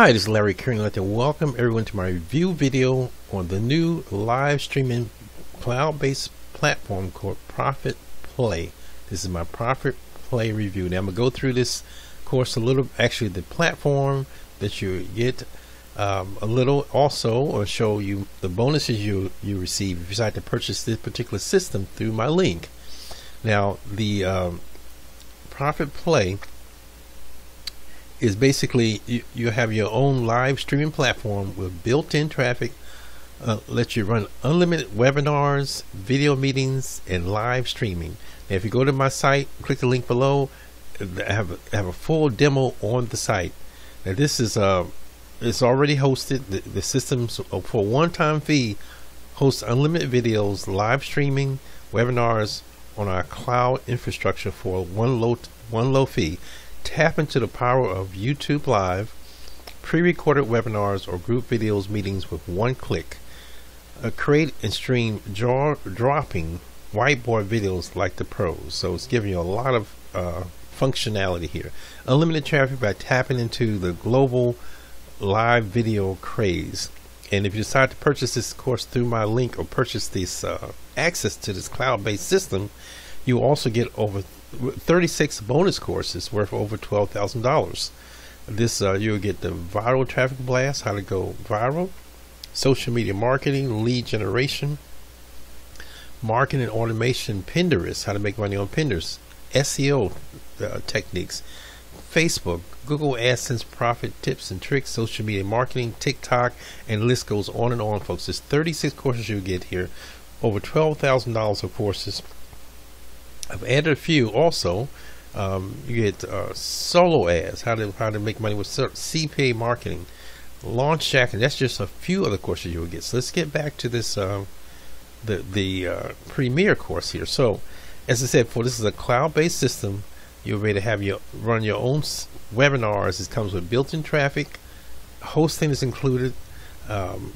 Hi, this is Larry Kearney. I'd like to welcome everyone to my review video on the new live streaming cloud-based platform called Profit Play. This is my Profit Play review. Now I'm to go through this course a little, actually the platform that you get um, a little also or show you the bonuses you, you receive if you decide to purchase this particular system through my link. Now the um, Profit Play is basically you, you have your own live streaming platform with built-in traffic uh, let you run unlimited webinars video meetings and live streaming. Now if you go to my site click the link below I have a, have a full demo on the site. Now this is uh it's already hosted. The, the systems uh, for one-time fee hosts unlimited videos live streaming webinars on our cloud infrastructure for one low one low fee Tap into the power of YouTube Live, pre-recorded webinars or group videos meetings with one click. Uh, create and stream jaw dropping whiteboard videos like the pros. So it's giving you a lot of uh, functionality here. Unlimited traffic by tapping into the global live video craze. And if you decide to purchase this course through my link or purchase this uh, access to this cloud-based system, you also get over 36 bonus courses worth over $12,000. This uh, you'll get the viral traffic blast, how to go viral, social media marketing, lead generation, marketing automation, Pinterest, how to make money on Pinterest, SEO uh, techniques, Facebook, Google AdSense profit tips and tricks, social media marketing, TikTok, and list goes on and on, folks. There's 36 courses you get here, over $12,000 of courses I've added a few also. Um, you get uh, solo ads, how to how to make money with CPA marketing, launch jack, and that's just a few of the courses you will get. So let's get back to this uh, the the uh, premier course here. So as I said, for this is a cloud-based system, be able to have your run your own webinars. It comes with built-in traffic, hosting is included. Um,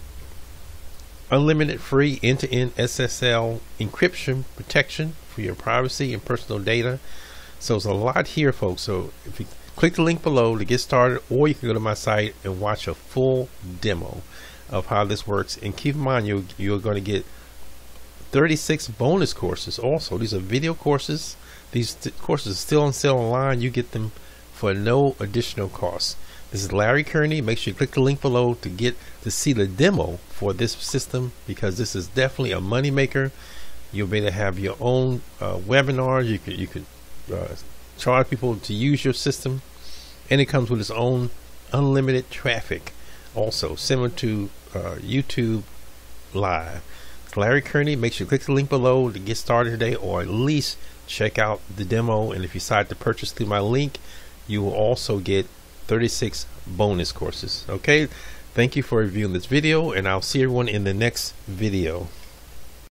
unlimited free end-to-end SSL encryption protection for your privacy and personal data. So it's a lot here, folks. So if you click the link below to get started, or you can go to my site and watch a full demo of how this works. And keep in mind, you you're going to get 36 bonus courses. Also, these are video courses. These courses are still on sale online. You get them for no additional cost. This is Larry Kearney. Make sure you click the link below to get to see the demo for this system because this is definitely a money maker. You'll be able to have your own uh, webinars. You could you could uh, charge people to use your system, and it comes with its own unlimited traffic. Also, similar to uh, YouTube Live. Larry Kearney. Make sure you click the link below to get started today, or at least check out the demo. And if you decide to purchase through my link, you will also get 36 bonus courses. Okay. Thank you for reviewing this video, and I'll see everyone in the next video.